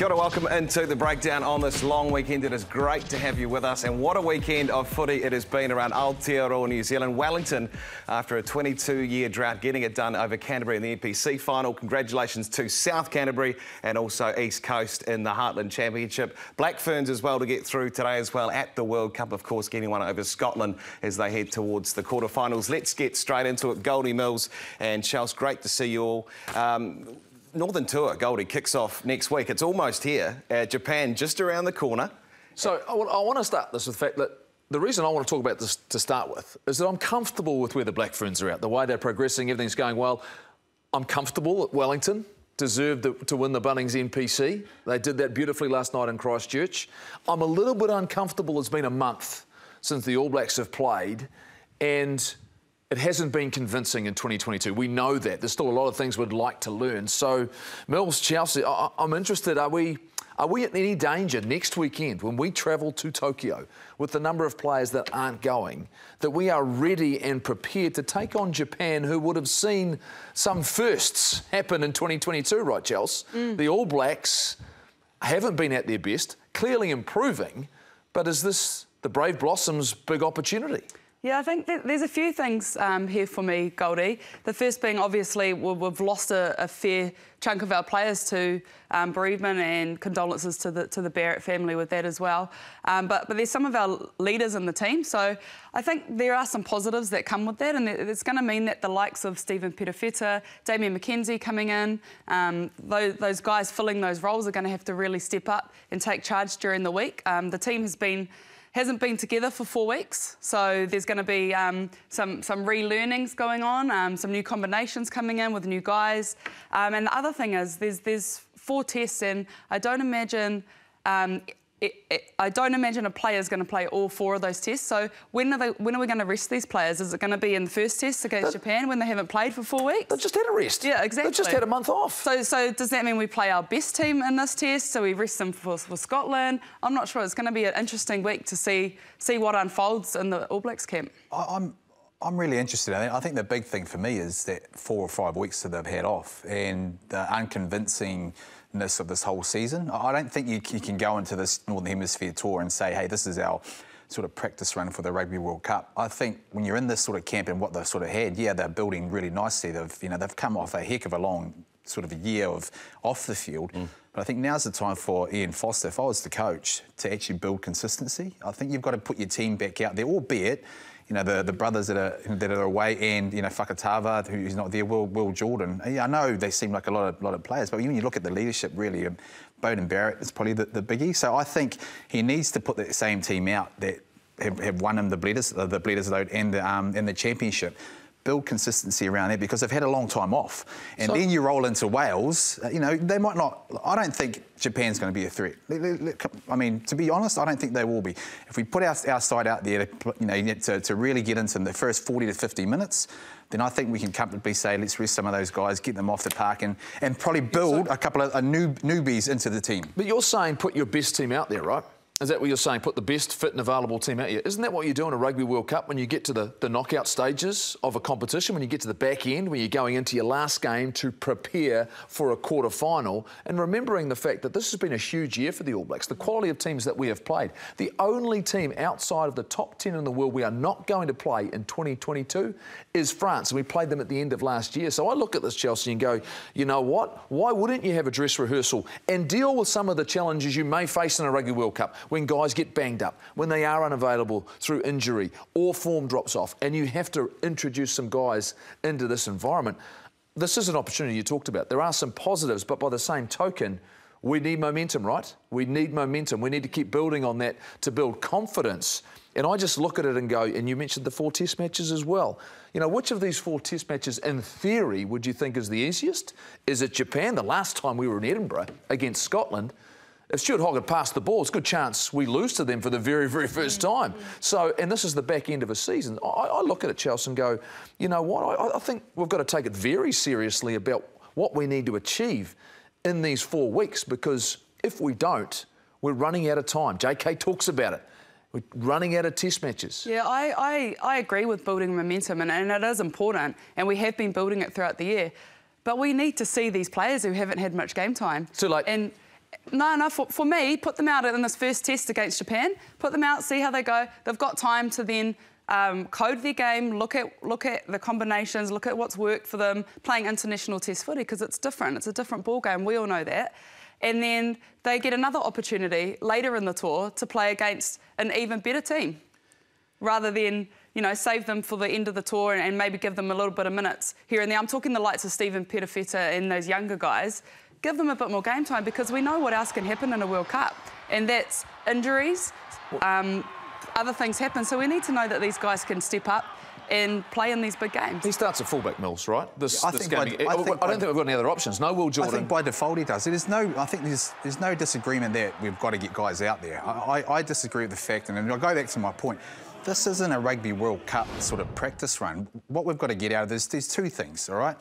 Kia ora, welcome into the breakdown on this long weekend. It is great to have you with us, and what a weekend of footy it has been around Aotearoa, New Zealand. Wellington, after a 22-year drought, getting it done over Canterbury in the NPC final. Congratulations to South Canterbury and also East Coast in the Heartland Championship. Black Ferns as well to get through today as well at the World Cup, of course, getting one over Scotland as they head towards the quarterfinals. Let's get straight into it. Goldie Mills and Chelsea, great to see you all. Um, Northern Tour, Goldie, kicks off next week. It's almost here. Uh, Japan just around the corner. So I want, to start this with the fact that the reason I want to talk about this to start with is that I'm comfortable with where the Black Ferns are at, the way they're progressing, everything's going well. I'm comfortable at Wellington, deserved to win the Bunnings NPC. They did that beautifully last night in Christchurch. I'm a little bit uncomfortable. It's been a month since the All Blacks have played, and it hasn't been convincing in 2022. We know that. There's still a lot of things we'd like to learn. So, Mills, Chelsea, I- am interested. Are we, are we in any danger next weekend when we travel to Tokyo with the number of players that aren't going, that we are ready and prepared to take on Japan, who would have seen some firsts happen in 2022, right, Chelsea? Mm. The All Blacks haven't been at their best, clearly improving, but is this the Brave Blossoms' big opportunity? Yeah, I think there's a few things um, here for me, Goldie. The first being obviously we've lost a, a fair chunk of our players to um, bereavement and condolences to the to the Barrett family with that as well. Um, but but there's some of our leaders in the team, so I think there are some positives that come with that, and it's going to mean that the likes of Stephen Perofeta, Damian McKenzie coming in, um, those, those, guys filling those roles are going to have to really step up and take charge during the week. Um, the team has been hasn't been together for four weeks, so there's going to be um, some some relearnings going on, um, some new combinations coming in with new guys, um, and the other thing is there's there's four tests, and I don't imagine um, it, it, I don't imagine a player is going to play all four of those tests. So when are, they, when are we going to rest these players? Is it going to be in the first test against but, Japan when they haven't played for four weeks? They've just had a rest. Yeah, exactly. They've just had a month off. So, so does that mean we play our best team in this test? So we rest them for, for Scotland? I'm not sure. It's going to be an interesting week to see see what unfolds in the All Blacks camp. I, I'm I'm really interested. I think the big thing for me is that four or five weeks that they've had off and the unconvincing of this whole season. I don't think you, you, can go into this Northern Hemisphere tour and say, hey, this is our sort of practice run for the Rugby World Cup. I think when you're in this sort of camp and what they've sort of had, yeah, they're building really nicely. They've, you know, they've come off a heck of a long sort of a year of off the field. Mm. But I think now's the time for Ian Foster, if I was the coach, to actually build consistency. I think you've got to put your team back out there, albeit you know, the, the brothers that are that are away and, you know, Fakatava, who's not there, Will, Will Jordan. I know they seem like a lot of, lot of players, but when you look at the leadership, really, um, Beauden Barrett is probably the, the biggie. So I think he needs to put the same team out that have, have won him the Bleeders, the Bledisloe and the, um, and the championship build consistency around it because they've had a long time off. And so, then you roll into Wales, you know, they might not, I don't think Japan's going to be a threat. I mean, to be honest, I don't think they will be. If we put our, our side out there, to, you know, to, to really get into the first 40 to 50 minutes, then I think we can comfortably say, let's rest some of those guys, get them off the park, and, and probably build so, a couple of new, newbies into the team. But you're saying put your best team out there, right? Is that what you're saying? Put the best fit and available team out here. Isn't that what you do in a Rugby World Cup when you get to the, the knockout stages of a competition, when you get to the back end, when you're going into your last game to prepare for a quarter final, and remembering the fact that this has been a huge year for the All Blacks, the quality of teams that we have played. The only team outside of the top 10 in the world we are not going to play in 2022 is France, and we played them at the end of last year. So I look at this, Chelsea, and go, you know what? Why wouldn't you have a dress rehearsal and deal with some of the challenges you may face in a Rugby World Cup? When guys get banged up, when they are unavailable through injury or form drops off, and you have to introduce some guys into this environment. This is an opportunity you talked about. There are some positives, but by the same token, we need momentum, right? We need momentum. We need to keep building on that to build confidence. And I just look at it and go, and you mentioned the four test matches as well. You know, which of these four test matches, in theory, would you think is the easiest? Is it Japan, the last time we were in Edinburgh against Scotland? If Stuart Hogg had passed the ball, it's a good chance we lose to them for the very, very first mm. time. So, and this is the back end of a season. I, I look at it, Chelsea, and go, you know what? I, I think we've got to take it very seriously about what we need to achieve in these four weeks because if we don't, we're running out of time. JK talks about it. We're running out of test matches. Yeah, I, I, I agree with building momentum, and, and it is important, and we have been building it throughout the year. But we need to see these players who haven't had much game time. Too late. And No, no. For, for me, put them out in this first test against Japan. Put them out, see how they go. They've got time to then um, code their game, look at look at the combinations, look at what's worked for them playing international test footy because it's different. It's a different ball game. We all know that. And then they get another opportunity later in the tour to play against an even better team, rather than you know save them for the end of the tour and, and maybe give them a little bit of minutes here and there. I'm talking the likes of Stephen Perofeta and those younger guys. Give them a bit more game time because we know what else can happen in a World Cup, and that's injuries. Um, other things happen. So we need to know that these guys can step up and play in these big games. He starts at fullback, Mills, right? This, I this think game. by- I I, think don't by- think we've got any other options. No Will Jordan. I think by default he does. There's no. I think there's there's no disagreement that we've got to get guys out there. I, I, I disagree with the fact, and I go back to my point. This isn't a Rugby World Cup sort of practice run. What we've got to get out of this, there's two things, all right?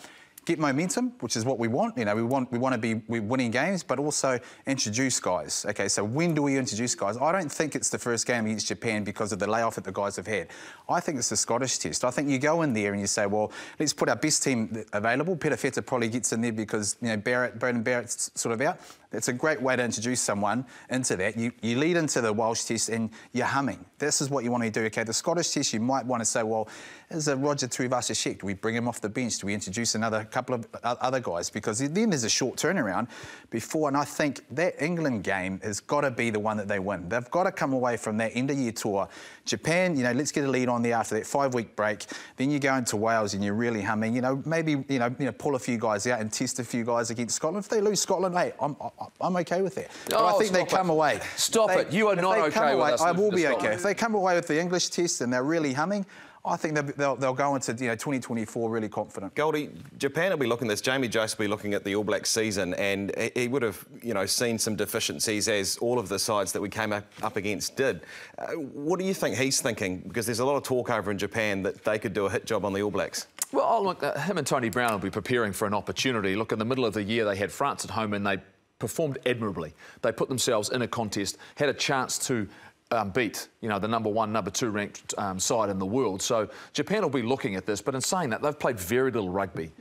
Get momentum, which is what we want. You know, we want we want to be winning games, but also introduce guys. Okay, so when do we introduce guys? I don't think it's the first game against Japan because of the layoff that the guys have had. I think it's the Scottish test. I think you go in there and you say, well, let's put our best team available. Perofeta probably gets in there because you know Barrett, Beauden Barrett's sort of out. It's a great way to introduce someone into that. You, you lead into the Welsh test and you're humming. This is what you want to do. Okay, the Scottish test, you might want to say, well, is a Roger Tuivasa-Sheck. Do we bring him off the bench? Do we introduce another couple of other guys? Because then there's a short turnaround before, and I think that England game has got to be the one that they win. They've got to come away from that end of year tour. Japan, you know, let's get a lead on there after that five week break. Then you go into Wales and you're really humming. You know, maybe you know, you know, pull a few guys out and test a few guys against Scotland. If they lose Scotland, hey, I'm I- I'm okay with that. But I Oh, think they stop it. come away. Stop They- it. You are not okay come with away, us I will be okay. If they come away with the English test and they're really humming, I think they'll, they'll, they'll go into you know 2024 really confident. Goldie, Japan will be looking at this. Jamie Joseph will be looking at the All Blacks season, and he- he would have, you know, seen some deficiencies as all of the sides that we came up, up against did. Uh, what do you think he's thinking? Because there's a lot of talk over in Japan that they could do a hit job on the All Blacks. Well, oh, look, uh, him and Tony Brown will be preparing for an opportunity. Look, in the middle of the year, they had France at home and they performed admirably. They put themselves in a contest, had a chance to um, beat, you know, the number one, number two ranked um, side in the world. So Japan will be looking at this. But in saying that, they've played very little rugby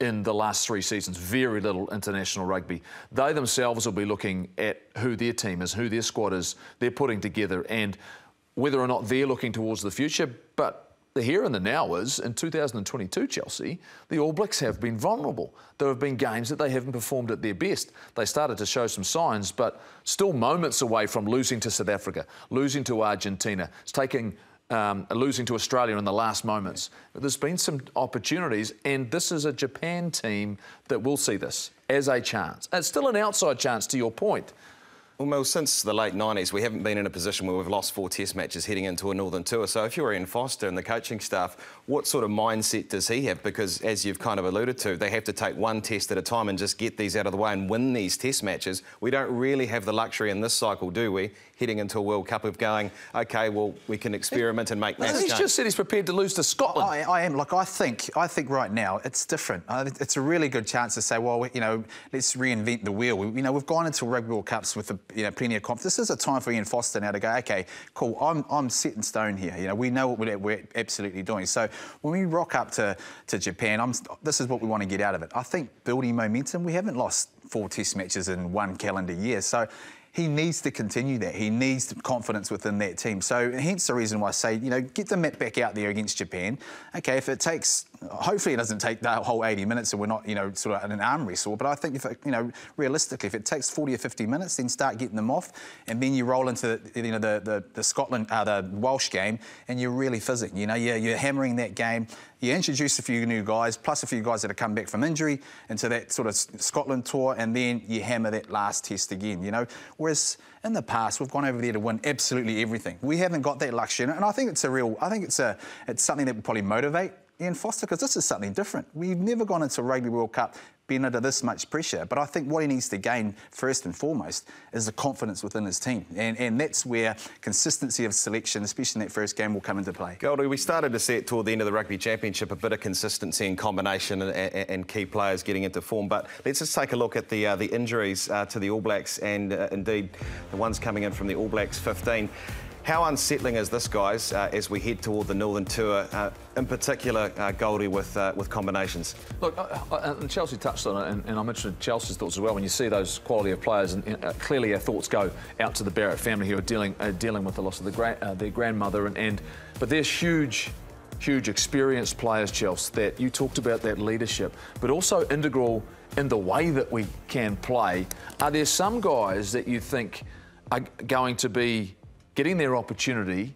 in the last three seasons. Very little international rugby. They themselves will be looking at who their team is, who their squad is. They're putting together and whether or not they're looking towards the future, but the here and the now is in 2022, Chelsea, the All Blacks have been vulnerable. There have been games that they haven't performed at their best. They started to show some signs, but still moments away from losing to South Africa, losing to Argentina, it's taking. Um, losing to Australia in the last moments. There's been some opportunities, and this is a Japan team that will see this as a chance. It's still an outside chance, to your point. Well, Mel, since the late 90s, we haven't been in a position where we've lost four test matches heading into a Northern Tour. So if you're Ian Foster and the coaching staff, what sort of mindset does he have? Because as you've kind of alluded to, they have to take one test at a time and just get these out of the way and win these test matches. We don't really have the luxury in this cycle, do we, heading into a World Cup of going, OK, well, we can experiment and make He's matches. just said he's prepared to lose to Scotland. I, I am. Like I think, I think right now it's different. Uh, it's a really good chance to say, well, we- you know, let's reinvent the wheel. We, you know, we've gone into Rugby World Cups with a, you know plenty of confidence. This is a time for Ian Foster now to go, okay, cool. I'm, I'm set in stone here. You know, we know what we're, we're absolutely doing. So when we rock up to, to Japan, I'm, this is what we want to get out of it. I think building momentum. We haven't lost four Test matches in one calendar year, so. He needs to continue that. He needs confidence within that team. So, hence the reason why I say, you know, get the Met back out there against Japan. Okay, if it takes, hopefully it doesn't take that whole 80 minutes and we're not, you know, sort of an arm wrestle. But I think if, it, you know, realistically, if it takes 40 or 50 minutes, then start getting them off, and then you roll into, you know, the the, the Scotland, uh, the Welsh game, and you're really fizzing. You know, you're, you're hammering that game. You introduce a few new guys, plus a few guys that have come back from injury into that sort of Scotland tour, and then you hammer that last test again. You know, whereas in the past we've gone over there to win absolutely everything. We haven't got that luxury, and I think it's a real. I think it's a. It's something that will probably motivate Ian Foster because this is something different. We've never gone into a Rugby World Cup being under this much pressure. But I think what he needs to gain first and foremost is the confidence within his team, and and that's where consistency of selection, especially in that first game, will come into play. Goldie, we started to see it toward the end of the Rugby Championship, a bit of consistency and combination and, and, and key players getting into form. But let's just take a look at the uh, the injuries uh, to the All Blacks and uh, indeed the ones coming in from the All Blacks 15. How unsettling is this, guys, uh, as we head toward the Northern Tour, uh, in particular, uh, Goldie, with, uh, with combinations? Look, and Chelsea touched on it, and, and, I'm interested in Chelsea's thoughts as well. When you see those quality of players, and, and uh, clearly our thoughts go out to the Barrett family who are dealing, uh, dealing with the loss of the gra their grandmother, and, and but there's huge huge experienced players, Chelsea, that you talked about that leadership, but also integral in the way that we can play. Are there some guys that you think are going to be getting their opportunity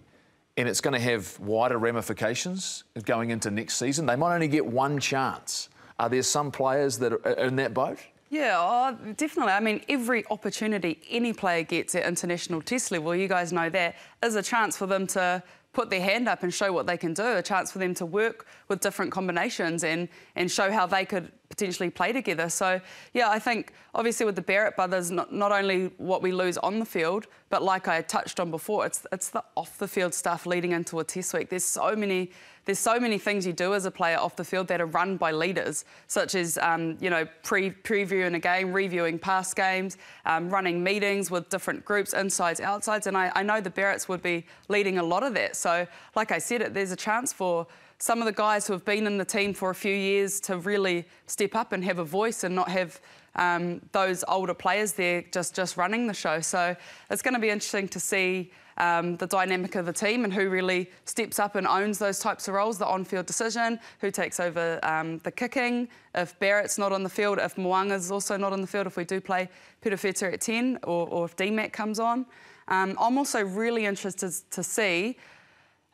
and it's going to have wider ramifications going into next season? They might only get one chance. Are there some players that are in that boat? Yeah, oh, definitely. I mean, every opportunity any player gets at international test level, you guys know that, is a chance for them to put their hand up and show what they can do, a chance for them to work with different combinations and, and show how they could potentially play together. So, yeah, I think obviously with the Barrett brothers, not, not only what we lose on the field, but like I touched on before, it's, it's the off the field stuff leading into a test week. There's so many there's so many things you do as a player off the field that are run by leaders, such as um, you know pre previewing a game, reviewing past games, um, running meetings with different groups, insides, outsides, and I, I know the Barretts would be leading a lot of that. So, like I said, there's a chance for some of the guys who have been in the team for a few years to really step up and have a voice and not have um, those older players there just, just running the show. So it's going to be interesting to see um, the dynamic of the team and who really steps up and owns those types of roles, the on-field decision, who takes over um, the kicking, if Barrett's not on the field, if Mo'unga's also not on the field, if we do play Perofeta at 10 or, or if DMAC comes on. Um, I'm also really interested to see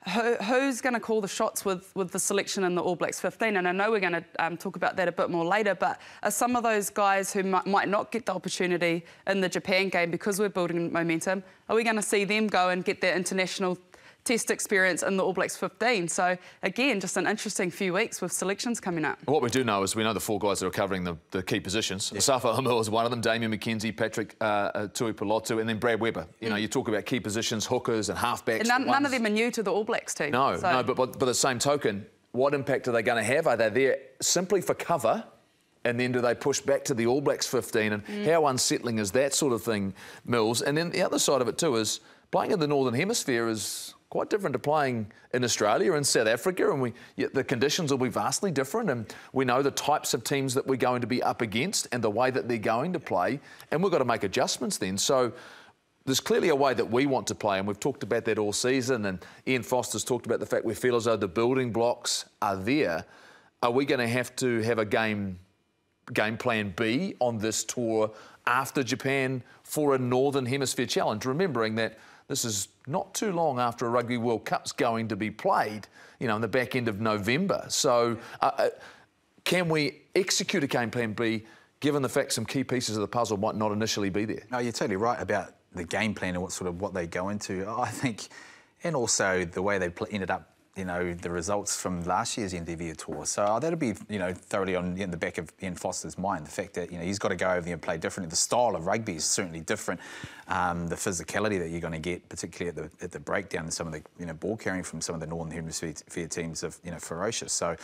who, who's going to call the shots with, with the selection in the All Blacks 15? And I know we're going to um, talk about that a bit more later, but are some of those guys who might, might not get the opportunity in the Japan game because we're building momentum, are we going to see them go and get their international test experience in the All Blacks 15. So again, just an interesting few weeks with selections coming up. What we do know is we know the four guys that are covering the, the key positions. Yeah. Safa Hamil is one of them, Damian McKenzie, Patrick uh, uh, Tuipulotu, and then Brad Weber. You mm. know, you talk about key positions, hookers and halfbacks. And none, none of them are new to the All Blacks team. No, so. no, but, but by the same token, what impact are they going to have? Are they there simply for cover? and then do they push back to the All Blacks 15? And mm. how unsettling is that sort of thing, Mills? And then the other side of it too is playing in the Northern Hemisphere is quite different to playing in Australia and South Africa, and we the conditions will be vastly different, and we know the types of teams that we're going to be up against and the way that they're going to play, and we've got to make adjustments then. So there's clearly a way that we want to play, and we've talked about that all season. And Ian Foster's talked about the fact we feel as though the building blocks are there. Are we going to have to have a game game plan B on this tour after Japan for a Northern Hemisphere challenge? Remembering that this is not too long after a Rugby World Cup's going to be played, you know, in the back end of November. So, uh, uh, can we execute a game plan B given the fact some key pieces of the puzzle might not initially be there? No, you're totally right about the game plan and what sort of what they go into. I think, and also the way they ended up you know, the results from last year's NTV tour. So that'll be, you know, thoroughly on in the back of Ian Foster's mind. The fact that, you know, he's got to go over there and play differently. The style of rugby is certainly different. Um, the physicality that you're going to get, particularly at the, at the breakdown, and some of the, you know, ball carrying from some of the Northern Hemisphere teams of, you know, ferocious. So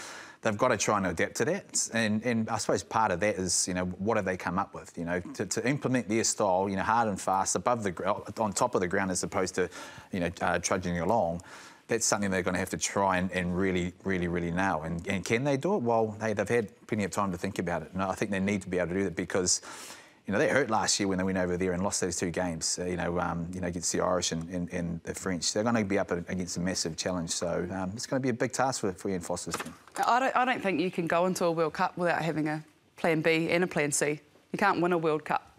they've got to try and adapt to that. And, and I suppose part of that is, you know, what have they come up with? You know, to, to implement their style, you know, hard and fast, above the, on top of the ground as opposed to, you know, uh, trudging along that's something they're going to have to try and, and really, really, really nail. And, and, can they do it? Well, hey, they've had plenty of time to think about it. I think they need to be able to do that because, you know, they hurt last year when they went over there and lost those two games. Uh, you know, um, you know, against the Irish and, and, and, the French. They're going to be up against a massive challenge. So um, it's going to be a big task for, for Ian Foster's team. I don't, I don't think you can go into a World Cup without having a Plan B and a Plan C. You can't win a World Cup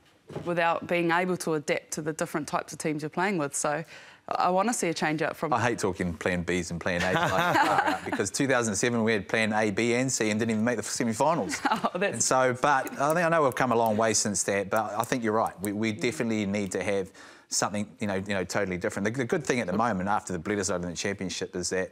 without being able to adapt to the different types of teams you're playing with. So I want to see a change up from. I hate talking Plan Bs and Plan A because 2007 we had Plan A, B, and C and didn't even make the semi-finals. oh, that's... And so, but I think I know we've come a long way since that. But I think you're right. We, we definitely need to have something you know you know totally different. The, the good thing at the moment after the Bledisloe in the championship is that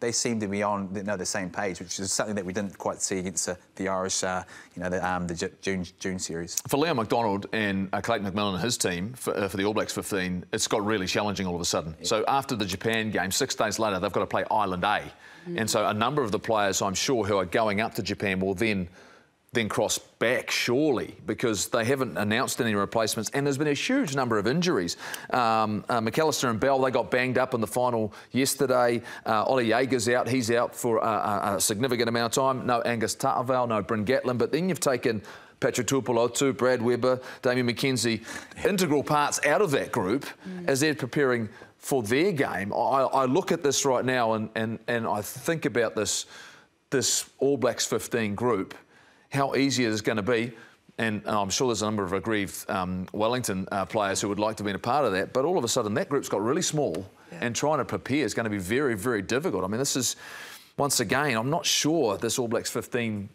they seem to be on you know, the same page, which is something that we didn't quite see against uh, the Irish, uh, you know, the, um, the, June June series. For Leon MacDonald and uh, Clayton McMillan and his team for, uh, for, the All Blacks 15, it's got really challenging all of a sudden. Yeah. So after the Japan game, six days later, they've got to play Ireland A, mm. and so a number of the players, I'm sure, who are going up to Japan will then then cross back, surely, because they haven't announced any replacements. And there's been a huge number of injuries. Um, uh, McAllister and Bell, they got banged up in the final yesterday. Uh, Ollie Jager's out. He's out for a, a, significant amount of time. No Angus Ta'avao, no Bryn Gatland. But then you've taken Patrick Tuipulotu, Brad Weber, Damian McKenzie, integral parts out of that group mm. as they're preparing for their game. I, I, look at this right now and, and, and I think about this, this All Blacks 15 group how easy it is going to be. And, I'm sure there's a number of aggrieved um, Wellington uh, players who would like to be a part of that. But all of a sudden, that group's got really small, yeah. and trying to prepare is going to be very, very difficult. I mean, this is, once again, I'm not sure this All Blacks 15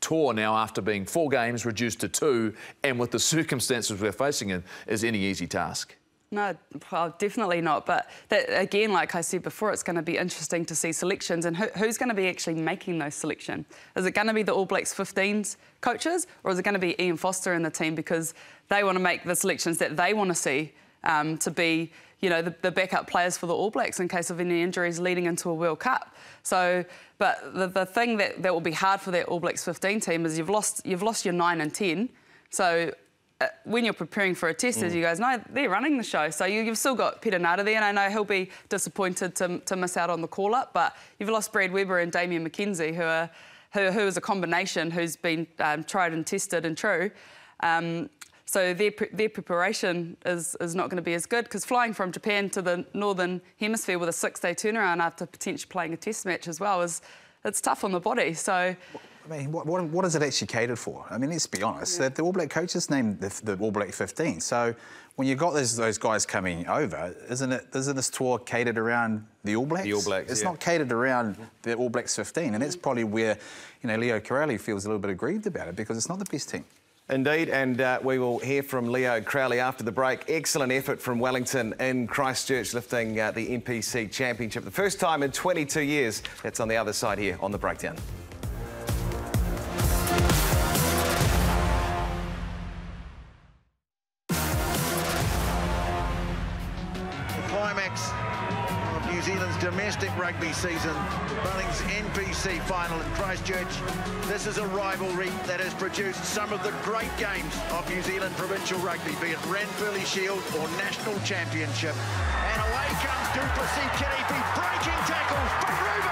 tour now, after being four games reduced to two, and with the circumstances we're facing, it, is any easy task. No, well, definitely not. But that, again, like I said before, it's going to be interesting to see selections and who, who's going to be actually making those selections. Is it going to be the All Blacks 15s coaches or is it going to be Ian Foster and the team because they want to make the selections that they want to see um, to be, you know, the, the, backup players for the All Blacks in case of any injuries leading into a World Cup. So, but the, the thing that, that will be hard for that All Blacks 15 team is you've lost you've lost your nine and ten. So when you're preparing for a test, mm. as you guys know, they're running the show. So you, have still got Peter Nata there, and I know he'll be disappointed to, to miss out on the call up, but you've lost Brad Weber and Damian McKenzie, who are who, who is a combination who's been um, tried and tested and true. Um, so their, their preparation is, is not going to be as good because flying from Japan to the northern hemisphere with a six-day turnaround after potentially playing a test match as well is it's tough on the body. So I mean, what, what, what is it actually catered for? I mean, let's be honest. Yeah. The, the, All Black coaches named the, the, All Black 15. So when you've got those, those guys coming over, isn't it? Isn't this tour catered around the All Blacks? The All Blacks. It's yeah. not catered around the All Blacks 15, and that's probably where you know Leo Crowley feels a little bit aggrieved about it because it's not the best team. Indeed, and uh, we will hear from Leo Crowley after the break. Excellent effort from Wellington in Christchurch, lifting uh, the NPC Championship. The first time in 22 years. That's on the other side here on the breakdown. Domestic rugby season, Bunnings NPC final in Christchurch. This is a rivalry that has produced some of the great games of New Zealand provincial rugby, be it Ranfurly Shield or National Championship. And away comes du Plessis Kirifi, breaking tackles Ruben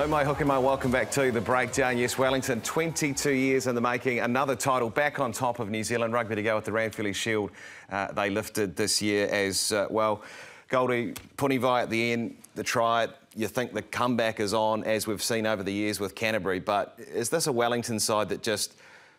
No Mai Hookema, welcome back to the breakdown. Yes, Wellington, 22 years in the making. Another title back on top of New Zealand rugby to go with the Ranfurly Shield. Uh, they lifted this year as uh, well. Goldie, Punivai at the end, the try, you think the comeback is on, as we've seen over the years with Canterbury. But is this a Wellington side that just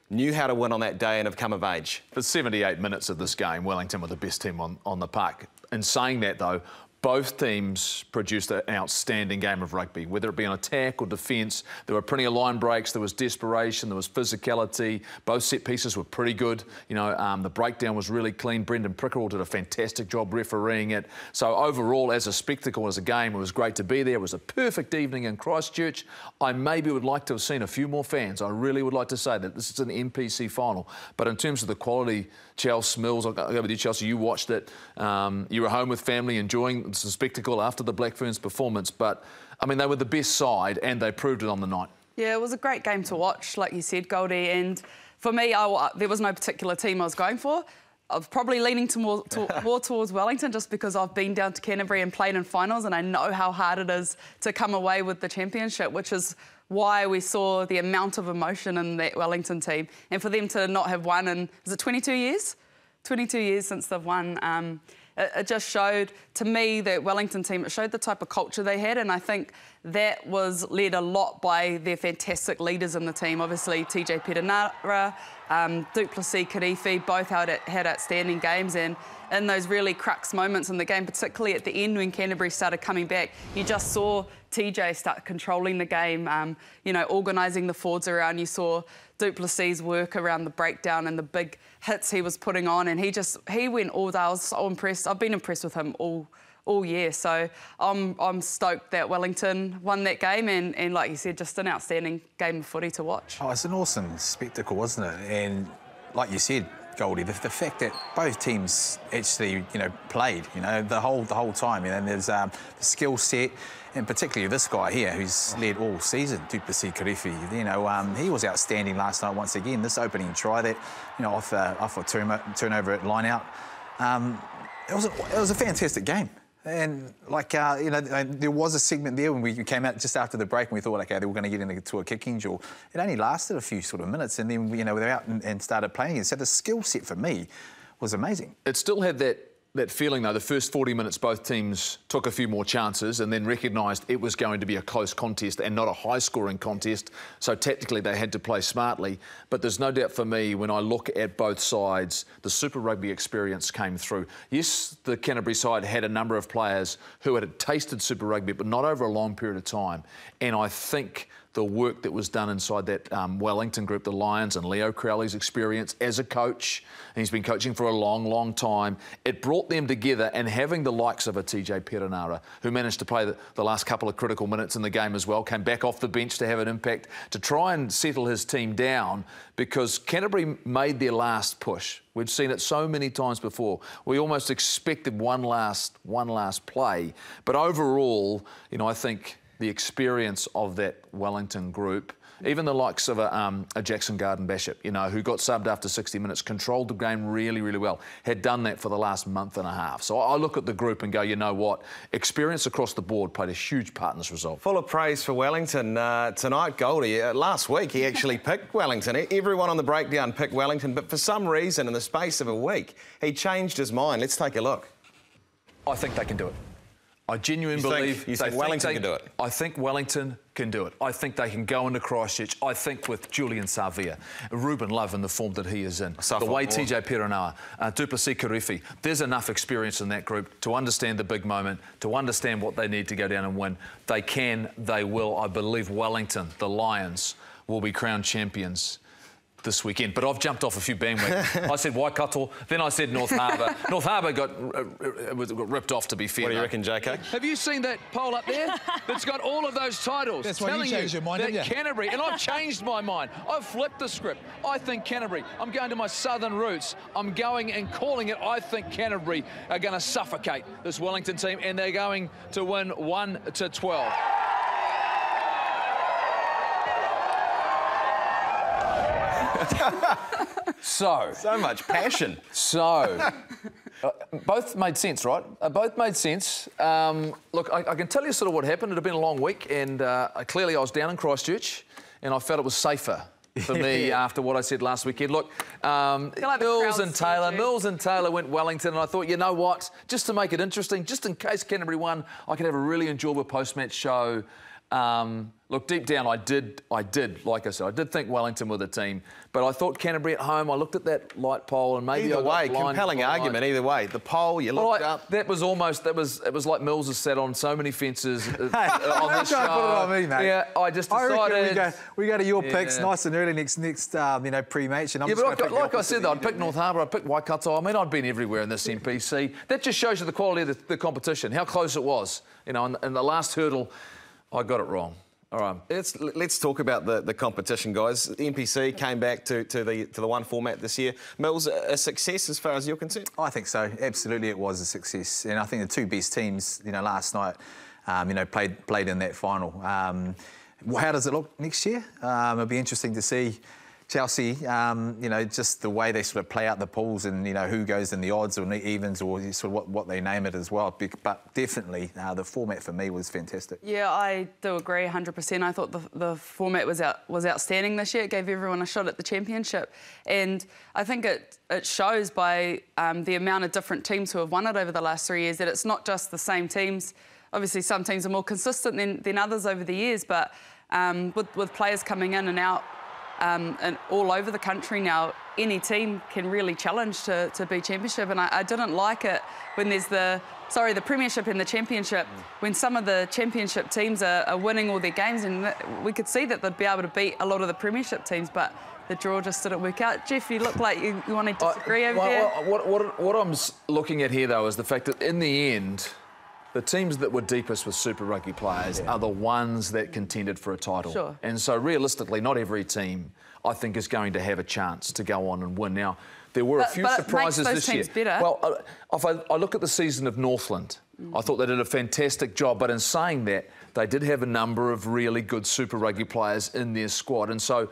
knew how to win on that day and have come of age? For 78 minutes of this game, Wellington were the best team on, on the park. In saying that, though, both teams produced an outstanding game of rugby, whether it be on attack or defence. There were plenty of line breaks, there was desperation, there was physicality. Both set pieces were pretty good. You know, um, the breakdown was really clean. Brendon Pickerill did a fantastic job refereeing it. So overall, as a spectacle, as a game, it was great to be there. It was a perfect evening in Christchurch. I maybe would like to have seen a few more fans. I really would like to say that this is an NPC final. But in terms of the quality, Chelsea Mills, I'll go with you, Chelsea. You watched it. Um, you were home with family, enjoying a spectacle after the Black Ferns performance, but I mean, they were the best side and they proved it on the night. Yeah, it was a great game to watch, like you said, Goldie. And for me, I, there was no particular team I was going for. I was probably leaning to more, to, more, towards Wellington just because I've been down to Canterbury and played in finals and I know how hard it is to come away with the championship, which is why we saw the amount of emotion in that Wellington team. And for them to not have won in, is it 22 years? 22 years since they've won. Um, it, just showed to me that Wellington team. It showed the type of culture they had, and I think that was led a lot by their fantastic leaders in the team. Obviously, TJ Perenara, um, Duplessis, Kirifi, both had, had outstanding games, and in those really crux moments in the game, particularly at the end when Canterbury started coming back, you just saw TJ start controlling the game, um, you know, organising the forwards around. You saw Duplessis work around the breakdown and the big hits he was putting on, and he just he went all day. I was so impressed. I've been impressed with him all all year. So I'm, I'm stoked that Wellington won that game and, and, like you said, just an outstanding game of footy to watch. Oh, it's an awesome spectacle, wasn't it? And like you said, Goldie, the, the fact that both teams actually, you know, played, you know, the whole the whole time, you know, and there's um, the skill set, and particularly this guy here who's led all season, Duplessis Kirifi. You know, um, he was outstanding last night once again. This opening try that, you know, off uh, off a turnover at line out, um, it was a, it was a fantastic game. And like uh, you know, there was a segment there when we came out just after the break, and we thought, okay, they were going to get into a kicking duel. It only lasted a few sort of minutes, and then you know they're out and, and started playing. And so the skill set for me was amazing. It still had that that feeling, though, the first 40 minutes, both teams took a few more chances and then recognised it was going to be a close contest and not a high scoring contest. So tactically, they had to play smartly. But there's no doubt for me, when I look at both sides, the Super Rugby experience came through. Yes, the Canterbury side had a number of players who had tasted Super Rugby, but not over a long period of time. And I think the work that was done inside that um, Wellington group, the Lions, and Leo Crowley's experience as a coach. he's been coaching for a long, long time. It brought them together, and having the likes of a TJ Perenara, who managed to play the, the last couple of critical minutes in the game as well, came back off the bench to have an impact to try and settle his team down because Canterbury made their last push. We've seen it so many times before. We almost expected one last, one last play, but overall, you know, I think the experience of that Wellington group, even the likes of a, um, a, Jackson Garden-Bachop, you know, who got subbed after 60 minutes, controlled the game really, really well, had done that for the last month and a half. So I look at the group and go, you know what, experience across the board played a huge part in this result. Full of praise for Wellington uh, tonight, Goldie. Uh, last week he actually picked Wellington. Everyone on the breakdown picked Wellington, but for some reason, in the space of a week, he changed his mind. Let's take a look. I think they can do it. I genuinely you believe think, you think Wellington they, can do it. I think Wellington can do it. I think they can go into Christchurch. I think with Julian Savea, Ruben Love in the form that he is in, the way TJ Perenara, uh, Duplessis Kirifi, there's enough experience in that group to understand the big moment, to understand what they need to go down and win. They can, they will. I believe Wellington, the Lions, will be crowned champions this weekend. But I've jumped off a few bandwagons. I said Waikato, then I said North Harbour. North Harbour got, uh, uh got ripped off, to be fair. What do you reckon, JK? Have you seen that poll up there? That's got all of those titles. That's why you changed your mind, that you? Canterbury, and I've changed my mind. I've flipped the script. I think Canterbury. I'm going to my southern roots. I'm going and calling it. I think Canterbury are going to suffocate this Wellington team, and they're going to win 1 to 12. so. So much passion. So. Uh, both made sense, right? Uh, both made sense. Um, look, I, I, can tell you sort of what happened. It had been a long week, and uh, clearly I was down in Christchurch, and I felt it was safer for me after what I said last weekend. Look, um, like Mills and Taylor, Mills and Taylor went Wellington, and I thought, you know what? Just to make it interesting, just in case Canterbury won, I could have a really enjoyable post-match show. Um, look, deep down, I did, I did, like I said, I did think Wellington were the team, but I thought Canterbury at home. I looked at that light poll, and maybe either way, compelling argument. Either way, the poll you looked well, I, up. That was almost that was it was like Mills has sat on so many fences uh, uh, on this show. Put it on me, mate. Yeah, I just decided. I we, go, we go to your yeah. picks nice and early next next um, you know pre-match, and I'm yeah, just but like, like I said, though, I'd pick North Harbour, I'd pick Waikato. I mean, I'd been everywhere in this NPC. That just shows you the quality of the, the competition, how close it was. You know, and the last hurdle, I got it wrong. All right, let's let's talk about the, the competition, guys. The NPC came back to, to the to the one format this year. Mills, a success as far as you're concerned? I think so. Absolutely, it was a success, and I think the two best teams, you know, last night, um, you know, played played in that final. Um, how does it look next year? Um, it'll be interesting to see Chelsea, um, you know, just the way they sort of play out the pools and, you know, who goes in the odds or the evens or sort of what, what they name it as well. But definitely, uh, the format for me was fantastic. Yeah, I do agree 100%. I thought the, the format was out, was outstanding this year. It gave everyone a shot at the championship. And I think it, it shows by um, the amount of different teams who have won it over the last three years that it's not just the same teams. Obviously, some teams are more consistent than, than others over the years, but um, with, with players coming in and out um, and all over the country now, any team can really challenge to, to be championship. And I, I, didn't like it when there's the, sorry, the premiership and the championship, mm. when some of the championship teams are, are winning all their games. And we could see that they'd be able to beat a lot of the premiership teams, but the draw just didn't work out. Jeff, you look like you, you want to disagree uh, over well, there. What, what, what I'm looking at here, though, is the fact that in the end, the teams that were deepest with Super Rugby players yeah. are the ones that contended for a title. Sure. And so realistically, not every team, I think, is going to have a chance to go on and win. Now, there were but, a few surprises this year. Better. Well, uh, if I, I, look at the season of Northland, mm. I thought they did a fantastic job. But in saying that, they did have a number of really good Super Rugby players in their squad. And so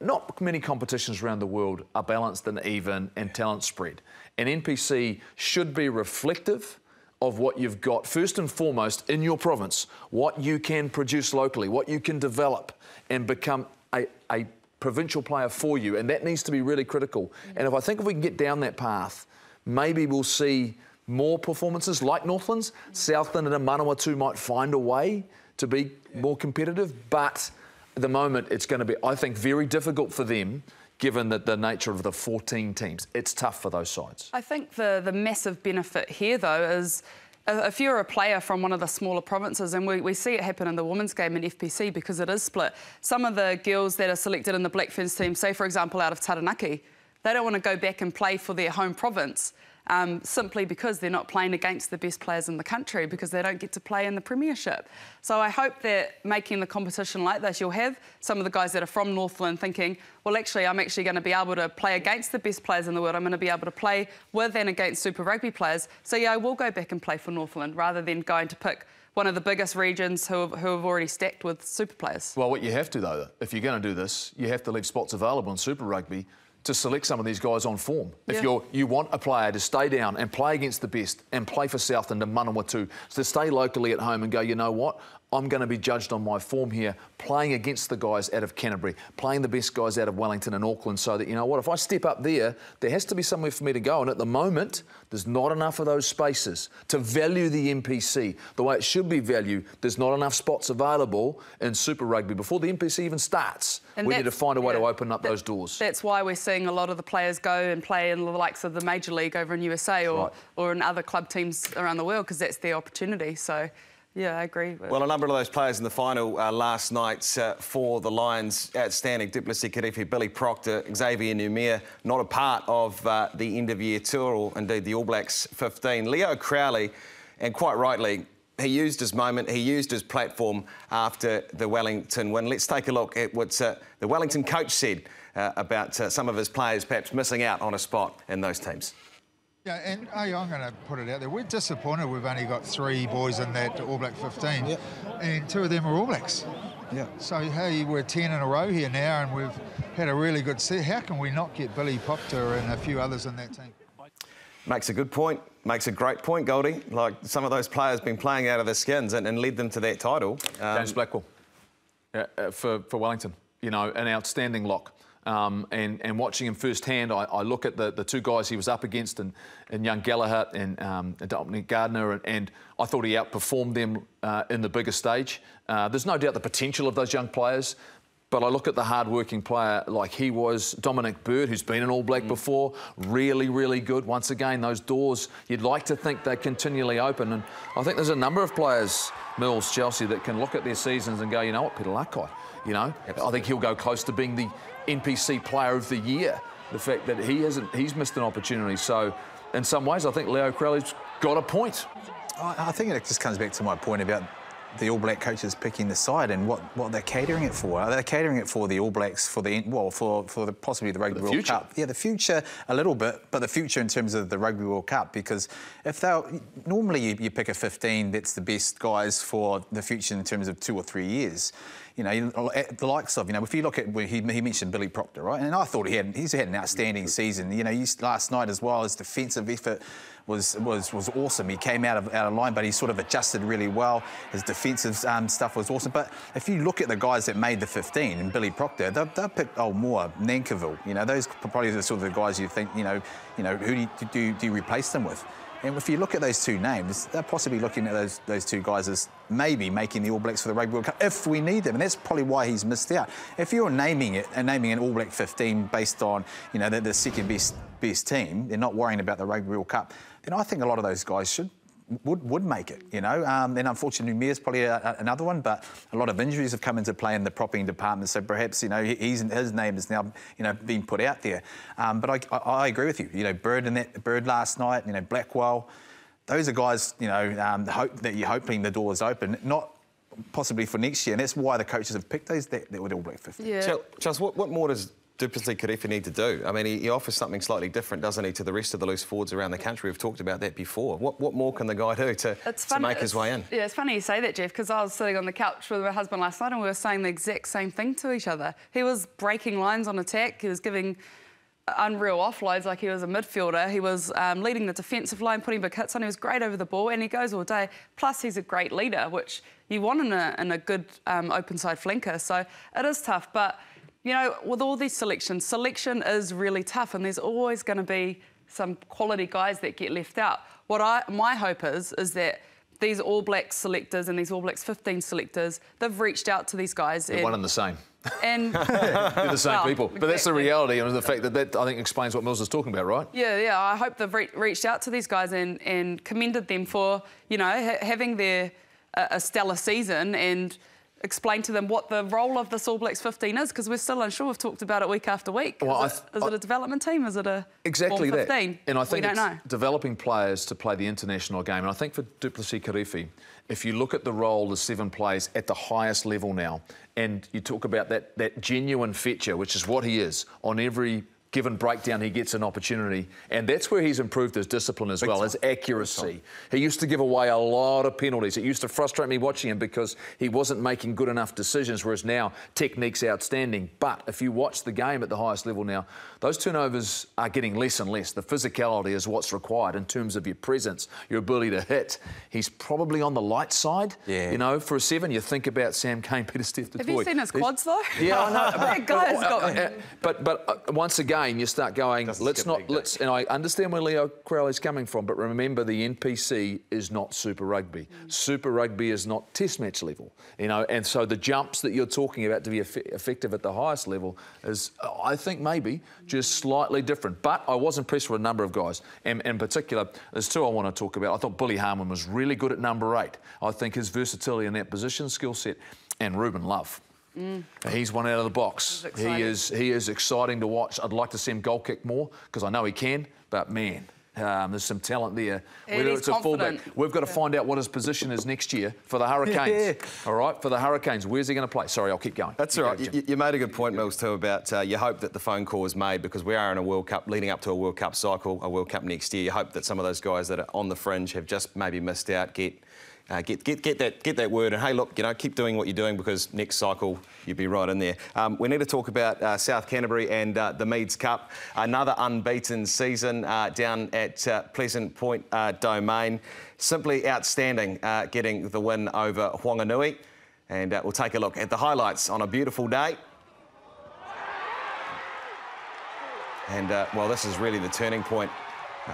not many competitions around the world are balanced and even and talent spread. And NPC should be reflective of what you've got, first and foremost, in your province, what you can produce locally, what you can develop and become a, a provincial player for you. And that needs to be really critical. And if I think if we can get down that path, maybe we'll see more performances like Northlands. Southland and Manawatu might find a way to be more competitive, but at the moment it's going to be, I think, very difficult for them given that the nature of the 14 teams. It's tough for those sides. I think the, the massive benefit here, though, is if you're a player from one of the smaller provinces, and we, we, see it happen in the women's game in FPC because it is split, some of the girls that are selected in the Black Ferns team, say, for example, out of Taranaki, they don't want to go back and play for their home province um, simply because they're not playing against the best players in the country because they don't get to play in the Premiership. So I hope that making the competition like this, you'll have some of the guys that are from Northland thinking, well, actually, I'm actually going to be able to play against the best players in the world. I'm going to be able to play with and against Super Rugby players. So, yeah, I will go back and play for Northland rather than going to pick one of the biggest regions who have, who have, already stacked with super players. Well, what you have to, though, if you're going to do this, you have to leave spots available in Super Rugby to select some of these guys on form. If you're, you want a player to stay down and play against the best and play for Southland and to Manawatu, to stay locally at home and go, you know what, I'm going to be judged on my form here, playing against the guys out of Canterbury, playing the best guys out of Wellington and Auckland, so that, you know what, if I step up there, there has to be somewhere for me to go. And at the moment, there's not enough of those spaces to value the NPC the way it should be valued. There's not enough spots available in Super Rugby before the NPC even starts. And we need to find a way yeah, to open up that, those doors. That's why we're seeing a lot of the players go and play in the likes of the Major League over in USA or, right. or in other club teams around the world because that's their opportunity. So yeah, I agree. Well, a number of those players in the final uh, last night uh, for the Lions, outstanding. Du Plessis-Kirifi, Billy Proctor, Xavier Numia, not a part of uh, the end of year tour, or indeed the All Blacks 15. Leo Crowley, and quite rightly, he used his moment, he used his platform after the Wellington win. Let's take a look at what uh, the Wellington coach said uh, about uh, some of his players perhaps missing out on a spot in those teams. Yeah, and hey, I'm going to put it out there. We're disappointed we've only got three boys in that All Black 15, yep. and two of them are All Blacks. Yeah. So hey, we're 10 in a row here now, and we've had a really good set. How can we not get Billy Proctor and a few others in that team? Makes a good point. Makes a great point, Goldie. Like some of those players been playing out of their skins and, and led them to that title. Um, James Blackwell uh, for, for Wellington. You know, an outstanding lock. Um, and, and watching him firsthand, I, I look at the, the two guys he was up against, and, and young Gallagher and um, Dominic Gardiner, and, and, I thought he outperformed them uh, in the bigger stage. Uh, there's no doubt the potential of those young players, but I look at the hard-working player like he was, Dominic Bird, who's been an All Black mm. before, really, really good. Once again, those doors, you'd like to think they're continually open. And I think there's a number of players, Mills, Chelsea, that can look at their seasons and go, you know what, Peter Lakai, you know, Absolutely. I think he'll go close to being the NPC Player of the Year. The fact that he hasn't, he's missed an opportunity. So, in some ways, I think Leo Crowley's got a point. I think it just comes back to my point about the All Black coaches picking the side and what, what they're catering it for. Are they catering it for the All Blacks for the well for for the, possibly the Rugby the World future. Cup? Yeah, the future a little bit, but the future in terms of the Rugby World Cup because if they normally you, you pick a 15 that's the best guys for the future in terms of two or three years. You know, the likes of you know, if you look at he, he mentioned Billy Proctor, right? And I thought he had he's had an outstanding season. You know, last night as well his defensive effort was was was awesome. He came out of out of line, but he sort of adjusted really well. His defensive um, stuff was awesome. But if you look at the guys that made the 15 and Billy Proctor, they they picked oh Moore, Nankivell. You know, those probably the sort of the guys you think you know you know who do you, do, do you replace them with? And if you look at those two names, they're possibly looking at those those two guys as maybe making the All Blacks for the Rugby World Cup if we need them, and that's probably why he's missed out. If you're naming it and naming an All Black 15 based on you know the, the second best best team, they're not worrying about the Rugby World Cup, then I think a lot of those guys should would would make it, you know. Um, and unfortunately, Mir's probably a, a, another one, but a lot of injuries have come into play in the propping department. So perhaps you know he's, his name is now you know being put out there. Um, but I, I, I, agree with you. You know, Bird and that Bird last night. You know, Blackwell. Those are guys. You know, um, hope that you're hoping the door is open. Not possibly for next year, and that's why the coaches have picked those that, that would all Black 50. Yeah. Charles, what, what more does Du Plessis-Kirifi need to do? I mean, he, he, offers something slightly different, doesn't he, to the rest of the loose forwards around the country? We've talked about that before. What, what more can the guy do to, to make his way in? Yeah, it's funny you say that, Jeff, because I was sitting on the couch with my husband last night and we were saying the exact same thing to each other. He was breaking lines on attack. He was giving unreal offloads like he was a midfielder. He was um, leading the defensive line, putting big hits on. He was great over the ball and he goes all day. Plus, he's a great leader, which you want in a, in a good um, open side flanker. So it is tough. But you know, with all these selections, selection is really tough, and there's always going to be some quality guys that get left out. What I, my hope is, is that these All Blacks selectors and these All Blacks 15 selectors, they've reached out to these guys. They're and, one and the same. And You're the same well, people. But that's the reality, and the fact that that I think explains what Mills is talking about, right? Yeah, yeah. I hope they've re reached out to these guys and, and commended them for, you know, ha having their uh, a stellar season and explain to them what the role of this All Blacks 15 is because we're still unsure. We've talked about it week after week. Well, is, it, is it a development team? Is it a exactly 15? that? And I think we don't know. developing players to play the international game. And I think for Du Plessis-Kirifi, if you look at the role the seven plays at the highest level now, and you talk about that that genuine feature, which is what he is on every given breakdown, he gets an opportunity. And that's where he's improved his discipline as Big well, time. his accuracy. He used to give away a lot of penalties. It used to frustrate me watching him because he wasn't making good enough decisions, whereas now technique's outstanding. But if you watch the game at the highest level now, those turnovers are getting less and less. The physicality is what's required in terms of your presence, your ability to hit. He's probably on the light side. Yeah. You know, for a seven, you think about Sam Cane, Peter Steph Have you seen his quads, though? Yeah, I know. that guy's got... Uh, but, but uh, once again, you start going, Doesn't let's not, let's, and I understand where Leo Crowley's coming from, but remember the NPC is not Super Rugby. Mm. Super Rugby is not Test match level, you know, and so the jumps that you're talking about to be eff effective at the highest level is, I think, maybe just slightly different. But I was impressed with a number of guys, and in particular, there's two I want to talk about. I thought Billy Harmon was really good at number eight. I think his versatility in that position, skill set, and Ruben Love. Mm. He's one out of the box. He is he is exciting to watch. I'd like to see him goal kick more because I know he can, but man, um, there's some talent there. Whether it's a fullback, we've got to find out what his position is next year for the Hurricanes. Yeah. All right, for the Hurricanes, where's he going to play? Sorry, I'll keep going. That's all right. You, you, made a good point, Mills, too, about uh, you hope that the phone call was made because we are in a World Cup, leading up to a World Cup cycle, a World Cup next year. You hope that some of those guys that are on the fringe have just maybe missed out, get uh, get, get, get, that, get that word and hey, look, you know, keep doing what you're doing because next cycle you'll be right in there. Um, we need to talk about uh, South Canterbury and uh, the Meads Cup. Another unbeaten season uh, down at uh, Pleasant Point uh, Domain. Simply outstanding getting the win over Whanganui. And we'll take a look at the highlights on a beautiful day. And, well, this is really the turning point.